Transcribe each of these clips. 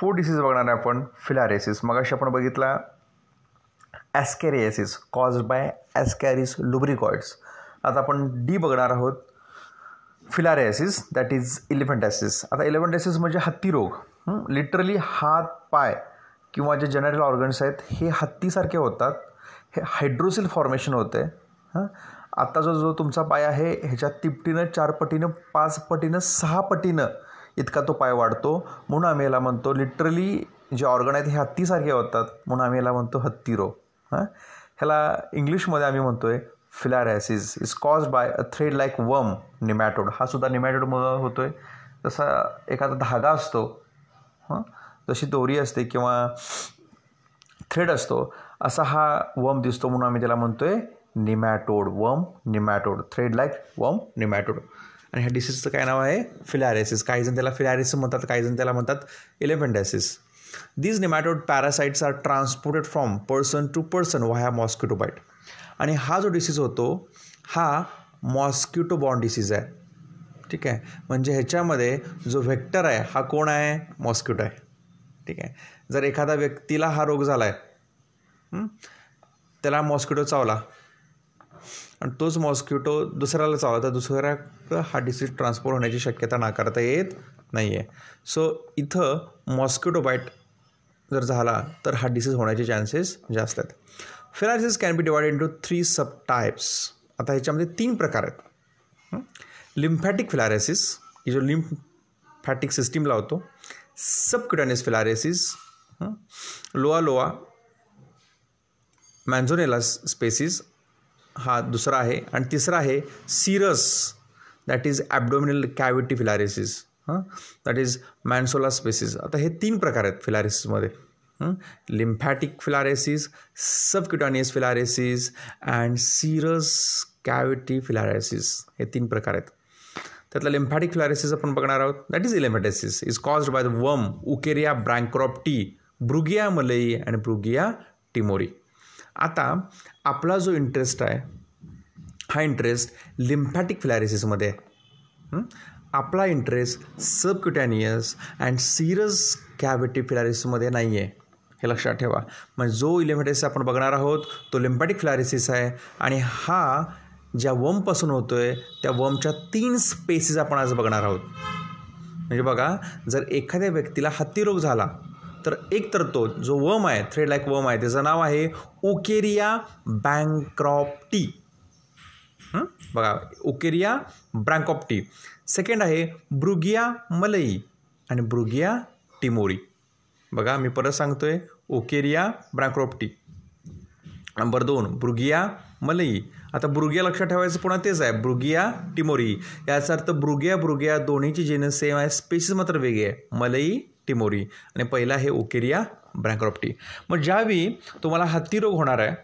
Food disease बघणार आहे आपण फिलारेसिस मग अशी आपण बघितला ascariasis cause by ascaris lumbricoides आता आपण डी बघणार आहोत. फिलारेसिस दॅट इज इलिफंटॅसिस आता इलिफंटॅसिस म्हणजे हत्ती रोग. लिटरली हात पाय किंवा जे जनरल ऑर्गन्स आहेत हे हत्तीसारखे होतात. हे हायड्रोसिल फॉर्मेशन होते. हां? आता जो जो तुमचा पाय आहे ह्याच्या तिपटीनं चार पटीनं पाच पटीनं सहा पटीनं इतका तो पाय वाढतो. म्हणून आम्ही याला म्हणतो लिटरली जे ऑर्गन आहेत हे हत्तीसारखे होतात. म्हणून आम्ही याला म्हणतो हत्तीरो हां? ह्याला इंग्लिशमध्ये आम्ही म्हणतो आहे filariasis is cause by a thread like worm nematode हा सुद्धा निमॅटोडमुळं होतो आहे जसा एखादा धागा असतो हां? जशी दोरी असते किंवा थ्रेड असतो असा हा वम दिसतो. म्हणून आम्ही त्याला म्हणतो आहे nematode worm nematode thread like worm nematode आणि ह्या डिसीजचं काय नाव आहे? फिलॅरेसिस काही जण त्याला फिलॅरेसिस म्हणतात काही जण त्याला म्हणतात elephantiasis these nematode parasites are transported from person to person via mosquito bite आणि हा जो डिसीज होतो हा मॉस्किटो बॉर्न डिसीज आहे. ठीक आहे? म्हणजे ह्याच्यामध्ये जो व्हेक्टर आहे हा कोण आहे? मॉस्किटो आहे. ठीक आहे? जर एखादा व्यक्तीला हा रोग झाला आहे त्याला मॉस्किटो चावला. आणि तोच मॉस्किटो दुसऱ्याला चावला तर दुसऱ्या हा डिसीज ट्रान्सफर होण्याची शक्यता नाकारता येत नाही आहे सो इथं मॉस्किटो बाईट जर झाला तर हा डिसीज होण्याचे चान्सेस जास्त आहेत. Filariasis can be divide into three sub types आता ह्याच्यामध्ये तीन प्रकार आहेत. लिम्फॅटिक फिलारेसिस की जो लिम्फॅटिक सिस्टीम लावतो. सबक्युटॅनिस फिलारेसिस लोआ लोआ मॅन्झोनेला स्पेसिस हा दुसरा आहे. आणि तिसरा आहे serous that is abdominal cavity filariasis हां? दॅट इज मॅन्सोला स्पेसिस आता हे तीन प्रकार आहेत फिलारेसिसमध्ये lymphatic filariasis subcutaneous filariasis and serous cavity filariasis हे तीन प्रकार आहेत. त्यातला लिम्फॅटिक फिलारेसिस आपण बघणार आहोत. That is elephantiasis is caused by the worm wuchereria bancrofti ब्रुगिया मलई आणि ब्रुगिया टिमोरी आता आपला जो इंटरेस्ट आहे हा इंटरेस्ट लिम्फॅटिक फ्लॅरिसिसमध्ये आहे. आपला interest subcutaneous and serous cavity फ्लॅरिसिसमध्ये नाही आहे हे लक्षात ठेवा. म्हणजे जो इलेमॅटिस आपण बघणार आहोत तो लिम्फॅटिक फ्लॅरिसिस आहे आणि हा ज्या वमपासून होतो आहे त्या वमच्या तीन स्पेसेस आपण आज बघणार आहोत. म्हणजे बघा जर एखाद्या व्यक्तीला हत्तीरोग झाला तर एक तर तो जो वम आहे थ्रेड लाईक वम आहे त्याचं नाव आहे ओकेरिया बँक्रॉप्टी. बघा ओकेरिया ब्रँकॉप्टी सेकंड आहे ब्रुगिया मलई आणि ब्रुगिया टिमोरी. बघा मी परत सांगतोय ओकेरिया ब्रँक्रॉप्टी नंबर दोन ब्रुगिया मलई. आता ब्रुगिया लक्षात ठेवायचं पुन्हा तेच आहे. ब्रुगिया टिमोरी. याचा अर्थ ब्रुगिया ब्रुगिया दोन्हीची जेनस सेम आहे. स्पेसिस मात्र वेगळी आहे. मलई टिमोरी. आणि पहिला आहे ओकेरिया ब्रँक्रॉप्टी मग ज्यावेळी तुम्हाला हत्ती रोग होणार आहे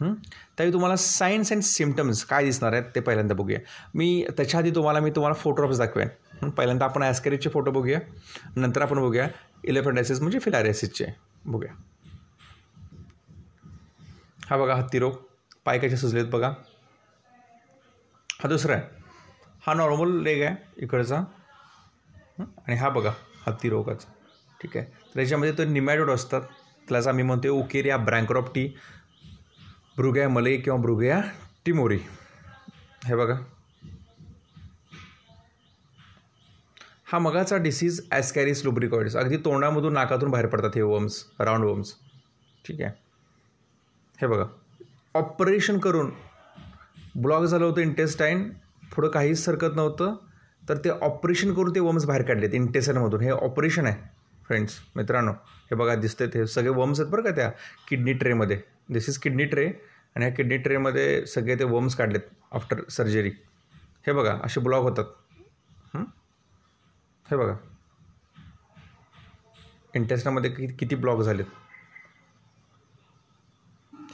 त्यावेळी तुम्हाला सायन्स अँड सिमटम्स काय दिसणार आहेत ते पहिल्यांदा बघूया. मी त्याच्या आधी तुम्हाला मी तुम्हाला फोटोग्राफ्स दाखवेन. पहिल्यांदा आपण ॲस्कॅरिसचे फोटो बघूया. नंतर आपण बघूया इलेफंटायसिस म्हणजे फिलारेसिसचे बघूया. हा बघा हत्ती रोग पाय कसे सुचलेत बघा. हा दुसरा आहे. हा नॉर्मल लेग आहे इकडचा. आणि हा बघा हत्ती रोगाचा ठीक आहे? तर याच्यामध्ये तर निमॅडोड असतात. त्यालाच आम्ही म्हणतो उकेरिया ब्रँक्रॉप्टी ब्रुगया मलई किंवा ब्रुगया टिमोरी. हे बघा. हा मगाचा डिसीज ॲस्कॅरिस लुब्रिकॉइड्स अगदी तोंडामधून नाकातून बाहेर पडतात हे वम्स राऊंड वम्स ठीक आहे? हे बघा. ऑपरेशन करून ब्लॉक झालं होतं इंटेस्टाईन पुढं काहीच सरकत नव्हतं. तर ते ऑपरेशन करून ते वम्स बाहेर काढलेत इंटेस्टाईनमधून हे ऑपरेशन आहे फ्रेंड्स मित्रांनो. हे बघा दिसतेत हे सगळे वम्स आहेत बरं का त्या किडनी ट्रेमध्ये दिस इज किडनी ट्रे आणि ह्या किडनी ट्रेमध्ये सगळे ते वम्स काढलेत आफ्टर सर्जरी हे बघा असे ब्लॉक होतात. हे? बघा. इंटेस्टामध्ये कि किती ब्लॉक झालेत?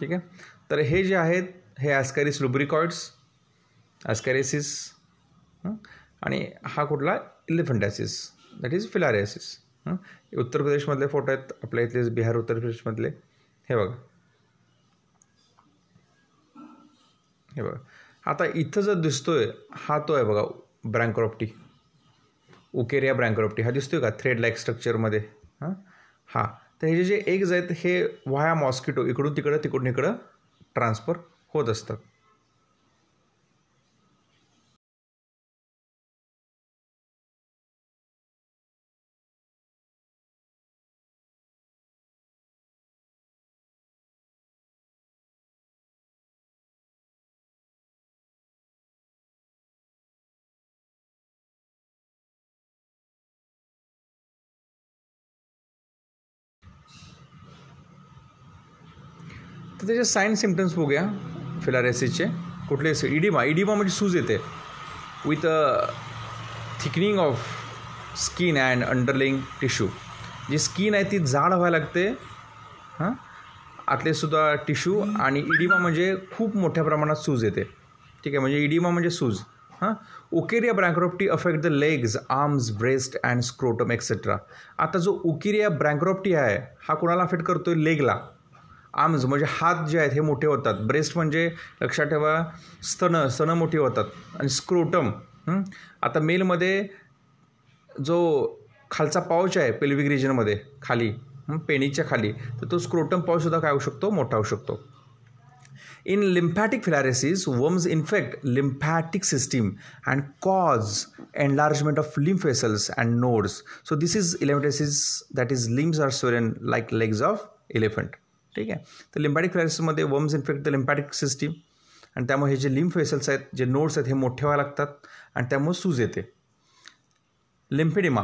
ठीक आहे? तर हे जे आहेत हे ॲस्कॅरिस लुब्रिकॉइड्स ॲस्कॅरेसिस आणि हा कुठला? इलिफंटॅसिस दॅट इज फिलारियासिस उत्तर प्रदेशमधले फोटो आहेत आपल्या इथले बिहार उत्तर प्रदेशमधले. हे बघा. हे बघा. आता इथं जर दिसतोय हा तो आहे बघा ब्रँक्रॉप्टी उकेरिया ब्रँक्रॉप्टी हा दिसतोय का? थ्रेड लाईक स्ट्रक्चरमध्ये हां? हां. तर हे जे एग्ज आहेत हे व्हाया मॉस्किटो इकडून तिकडं तिकडून इकडं ट्रान्सफर होत असतात. तर त्याचे साईन सिमटम्स बघूया. फिलारेसिसचे कुठले इडिमा इडिमा म्हणजे सूज येते. With a thickening of skin and underlying tissue G skin आहे ती जाड व्हायला लागते. हां? आतले सुद्धा टिश्यू आणि इडिमा म्हणजे खूप मोठ्या प्रमाणात सूज येते. ठीक आहे? म्हणजे इडिमा म्हणजे सूज. हां? Wuchereria bancrofti affect the legs arms breast and scrotum etcetera आता जो उकेरिया ब्रँक्रोप्टी आहे हा कोणाला अफेक्ट करतो आहे लेगला आर्म्स म्हणजे हात जे आहेत हे मोठे होतात. ब्रेस्ट म्हणजे लक्षात ठेवा स्तनं स्तनं मोठी होतात. आणि स्क्रोटम आता मेलमध्ये जो खालचा पाऊच आहे पेल्विक रिजनमध्ये खाली पेणीच्या खाली तर तो स्क्रोटम पाऊचसुद्धा काय होऊ शकतो? मोठा होऊ शकतो. In lymphatic filariasis worms infect lymphatic system and cause enlargement of lymph vessels and nodes so this is elephantiasis that is limbs are swollen like legs of elephant ठीक आहे? तर lymphatic क्रायसिसमध्ये worms infect the lymphatic system आणि त्यामुळे हे जे lymph vessels आहेत जे nodes आहेत हे मोठे व्हायला लागतात आणि त्यामुळे सूज येते. Lymphoedema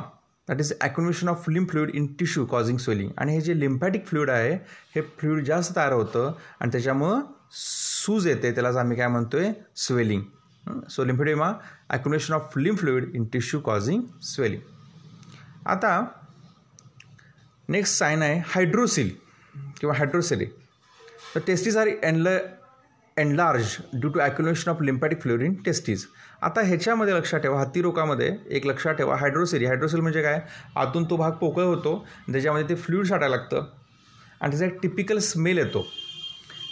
that is accumulation of lymph fluid in tissue causing swelling आणि हे जे लिम्पॅटिक फ्लुइड आहे हे फ्लुइड जास्त तयार होतं आणि त्याच्यामुळं सूज येते. त्यालाच आम्ही काय म्हणतो आहे swelling so lymphoedema accumulation of lymph fluid in tissue causing swelling आता नेक्स्ट साईन आहे हायड्रोसिल किंवा हायड्रोसेली तर testes are enl enlarge due to accumulation of lymphatic fluid testes आता ह्याच्यामध्ये लक्षात ठेवा हत्ती रोगामध्ये एक लक्षात ठेवा हायड्रोसेली हायड्रोसेल म्हणजे काय? आतून तो भाग पोकळ होतो त्याच्यामध्ये ते फ्लुईड साठायला लागतं. आणि त्याचा एक टिपिकल स्मेल येतो.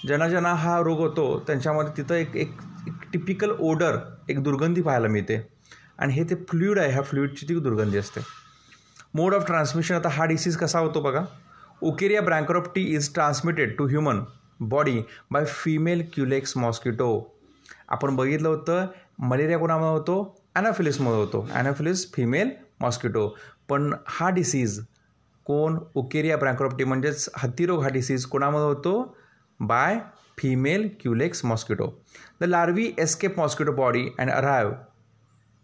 ज्यांना ज्यांना हा रोग होतो त्यांच्यामध्ये तिथं एक एक एक टिपिकल ओडर एक दुर्गंधी पाहायला मिळते. आणि हे ते फ्लुईड आहे ह्या फ्लुईडची ती दुर्गंधी असते. मोड ऑफ ट्रान्समिशन आता हा डिसीज कसा होतो बघा. Wuchereria bancrofti is transmitted to human body by female culex mosquito आपण बघितलं होतं मलेरिया कोणामुळे होतो? ॲनाफिलिसमुळे होतो. ॲनाफिलिस फिमेल मॉस्किटो पण हा डिसीज कोण? उकेरिया ब्रँक्रोप्टी म्हणजेच हत्तीरोग हा डिसीज कोणामुळे होतो? By female culex mosquito the larvae escape mosquito body and arrive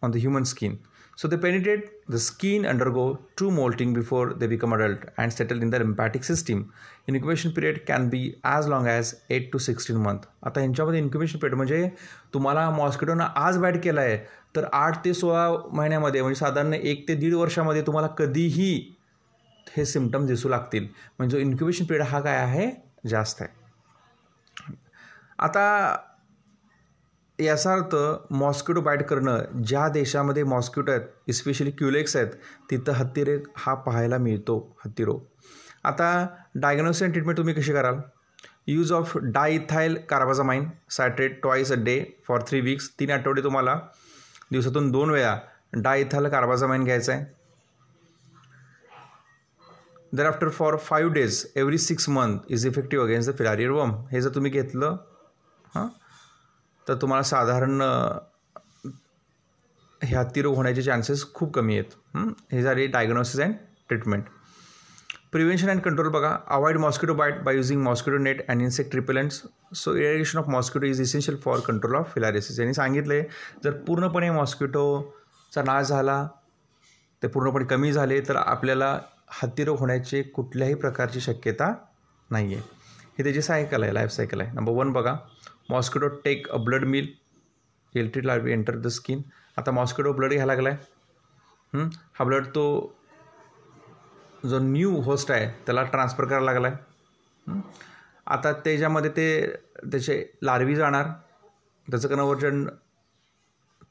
on the human skin So they penetrate the skin, undergo two molting before they become adult and settle in the lymphatic system. Incubation period can be as long as eight to sixteen month आता ह्यांच्यामध्ये incubation period म्हणजे तुम्हाला मॉस्किटोनं आज bat केला आहे तर आठ ते सोळा महिन्यामध्ये म्हणजे साधारण एक ते दीड वर्षामध्ये तुम्हाला कधीही हे सिमटम दिसू लागतील. म्हणजे इन्क्युबेशन पिरियड हा काय आहे? जास्त आहे. आता याचा अर्थ मॉस्किटो बाईट करणं ज्या देशामध्ये मॉस्किटो आहेत इस्पेशली क्युलेक्स आहेत तिथं हत्तीरेग हा पाहायला मिळतो हत्तीरोग आता डायग्नोसिस अँड ट्रीटमेंट तुम्ही कशी कराल? Use of diethyl carbamazine citrate twice a day for three weeks तीन आठवडे तुम्हाला. दिवसातून दोन वेळा डायथाईल कार्बाजामाइन घ्यायचं आहे. दर after for five days every six month is effective against the filarial worm हे जर तुम्ही घेतलं हां तर तुम्हाला साधारण हे हत्तीरोग होण्याचे चान्सेस खूप कमी आहेत. हे? झाले diagnosis and treatment prevention and control बघा. Avoid mosquito bite by using mosquito net and insect repellents so irrigation of mosquito is essential for control of filariasis यांनी सांगितले जर पूर्णपणे मॉस्किटोचा नाश झाला ते पूर्णपणे कमी झाले तर आपल्याला हत्तीरोग होण्याची कुठल्याही प्रकारची शक्यता नाही आहे हे त्याची सायकल आहे लाईफ सायकल आहे. नंबर वन बघा. Mosquito take a blood meal. Electric larvae enter the skin आता मॉस्किटो ब्लड घ्यायला लागला आहे हा ब्लड तो जो न्यू होस्ट आहे त्याला ट्रान्सफर करायला लागला आहे आता त्याच्यामध्ये ते त्याचे लार्वी जाणार. त्याचं कन्वर्जन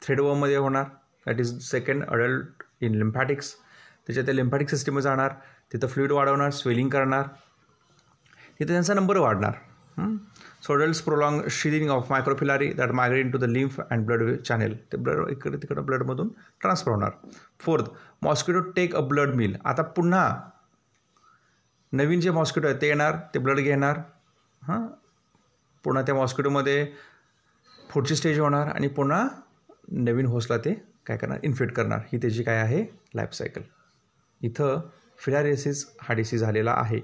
थ्रेडवमध्ये होणार. That is second adult in lymphatics त्याच्या त्या लिम्फॅटिक सिस्टीममध्ये जाणार. तिथं फ्लुईड वाढवणार स्वेलिंग करणार. तिथे त्यांचा नंबर वाढणार. सोडल्स prolong shedding of microfilariae that that to the lymph and blood channel ते ब्लड इकडे तिकडं ब्लडमधून ट्रान्सफर होणार. Fourth mosquito take a blood meal आता पुन्हा नवीन जे मॉस्किटो आहे ते येणार ते ब्लड घेणार. हां? पुन्हा त्या मॉस्किटोमध्ये पुढची स्टेज होणार आणि पुन्हा नवीन होस्टला ते काय करणार इन्फेक्ट करणार. ही त्याची काय आहे? लाईफ सायकल इथं फिलारेसिस हा डिसीज झालेला आहे.